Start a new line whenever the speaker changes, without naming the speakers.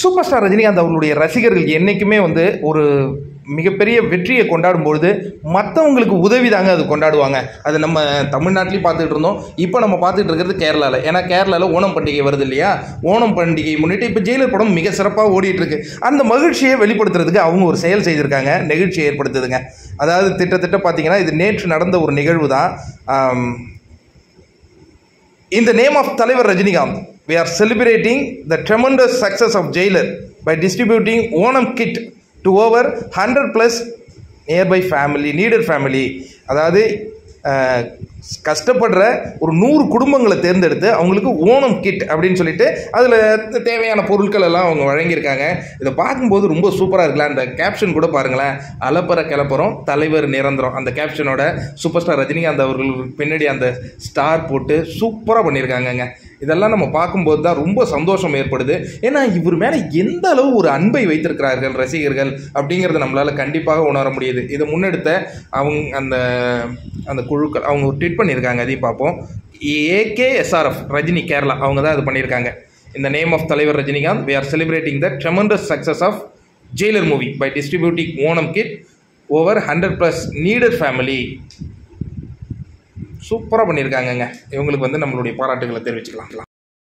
Super star Rajinikanth அவர்களுடைய ரசிகர்கள் என்றைக்குமே வந்து ஒரு மிகப்பெரிய வெற்றியை கொண்டாடும் பொழுது மற்றவங்களுக்கு உதவி தாங்க அது கொண்டாடுவாங்க. அது நம்ம தமிழ்நாட்டிலையும் பார்த்துட்டு இருந்தோம். இப்போ நம்ம பார்த்துட்டு இருக்கிறது கேரளாவில் ஏன்னா கேரளாவில் ஓணம் பண்டிகை வருது இல்லையா? ஓணம் பண்டிகை முன்னிட்டு இப்போ ஜெயிலர் படம் மிக சிறப்பாக ஓடிட்டுருக்கு. அந்த மகிழ்ச்சியை வெளிப்படுத்துறதுக்கு அவங்க ஒரு செயல் செய்திருக்காங்க. நெகிழ்ச்சியை ஏற்படுத்துதுங்க. அதாவது திட்டத்திட்ட பார்த்தீங்கன்னா இது நேற்று நடந்த ஒரு நிகழ்வு தான் இந்த நேம் ஆஃப் தலைவர் Rajinikanth. We are celebrating the tremendous success of Jailer by distributing Onam kit to over 100 plus nearby family needy family அதாவது கஷ்டப்படுற ஒரு நூறு குடும்பங்களை தேர்ந்தெடுத்து அவங்களுக்கு ஓணம் கிட் அப்படின்னு சொல்லிட்டு அதில் தேவையான பொருட்கள் எல்லாம் அவங்க வழங்கியிருக்காங்க. இதை பார்க்கும்போது ரொம்ப சூப்பராக இருக்குல்ல? அந்த கேப்ஷன் கூட பாருங்களேன். அலப்பற கிளப்புறம் தலைவர் நிரந்தரம். அந்த கேப்ஷனோட சூப்பர் ஸ்டார் ரஜினிகாந்த் அவர்கள் பின்னாடி அந்த ஸ்டார் போட்டு சூப்பராக பண்ணியிருக்காங்கங்க. இதெல்லாம் நம்ம பார்க்கும்போது தான் ரொம்ப சந்தோஷம் ஏற்படுது. ஏன்னா இவர் மேலே எந்த அளவு ஒரு அன்பை வைத்திருக்கிறார்கள் ரசிகர்கள் அப்படிங்கிறத நம்மளால் கண்டிப்பாக உணர முடியுது. இதை முன்னெடுத்த அவங்க அந்த அந்த குழுக்கள் அவங்க ஒரு ட்வீட் பண்ணியிருக்காங்க அதையும் பார்ப்போம். ஏகேஎஸ்ஆர்எஃப் ரஜினி கேரளா அவங்க தான் இது பண்ணியிருக்காங்க. இந்த நேம் ஆஃப் தலைவர் Rajinikanth we are celebrating the tremendous success of Jailer movie by distributing Onam kit over hundred plus needed family சூப்பராக பண்ணியிருக்காங்கங்க. இவங்களுக்கு வந்து நம்மளுடைய பாராட்டுகளை தெரிவிச்சுக்கலாம்